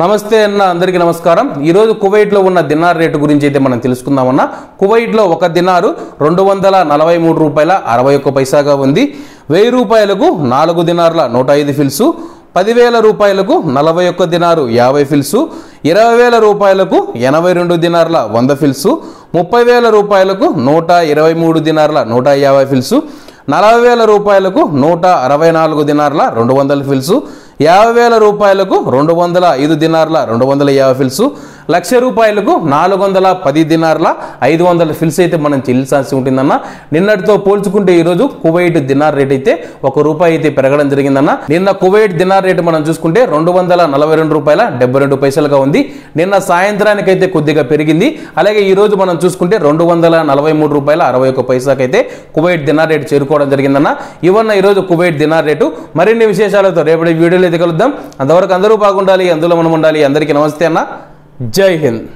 నమస్తే అన్న అందరికీ నమస్కారం. ఈరోజు కువైట్లో ఉన్న దినార్ రేటు గురించి అయితే మనం తెలుసుకుందామన్న. కువైట్లో ఒక దినారు రెండు వందల నలభై మూడు రూపాయల అరవై ఒక్క పైసాగా ఉంది. వెయ్యి రూపాయలకు నాలుగు దినార్ల నూట ఐదు ఫిల్సు పదివేల రూపాయలకు నలభై ఒక్క దినారు యాభై ఫిల్సు ఇరవై వేల రూపాయలకు ఎనభై రెండు దినార్ల వంద ఫిల్సు ముప్పై వేల రూపాయలకు నూట ఇరవై మూడు దినార్ల నూట యాభై ఫిల్సు నలభై వేల రూపాయలకు నూట అరవై నాలుగు దినార్ల రెండు వందల ఫిల్సు యాభై వేల రూపాయలకు రెండు వందల ఐదు దినార్ల రెండు వందల యాభై ఫిల్సు లక్ష రూపాయలకు నాలుగు వందల పది దినార్ల ఐదు వందల ఫిల్స్ అయితే మనం చెల్లించాల్సి ఉంటుందన్న. నిన్నటితో పోల్చుకుంటే ఈరోజు కువైట్ దినార్ రేట్ అయితే ఒక రూపాయి అయితే పెరగడం జరిగిందన్న. నిన్న కువైట్ దినార్ రేటు మనం చూసుకుంటే రెండు వందల నలభై రెండు రూపాయల డెబ్బై రెండు పైసలుగా ఉంది. నిన్న సాయంత్రానికైతే కొద్దిగా పెరిగింది. అలాగే ఈ రోజు మనం చూసుకుంటే రెండు వందల నలభై మూడు రూపాయల అరవై ఒక్క పైసాకైతే కువైట్ దినార్ రేటు చేరుకోవడం జరిగిందన్న. ఇవన్న ఈ రోజు కువైట్ దినార్ రేటు. మరిన్ని విశేషాలతో రేపటి వీడియోలో అయితే కలుద్దాం. అంతవరకు అందరూ బాగుండాలి అందులో మనం ఉండాలి. అందరికీ నమస్తే అన్న. जय हिंद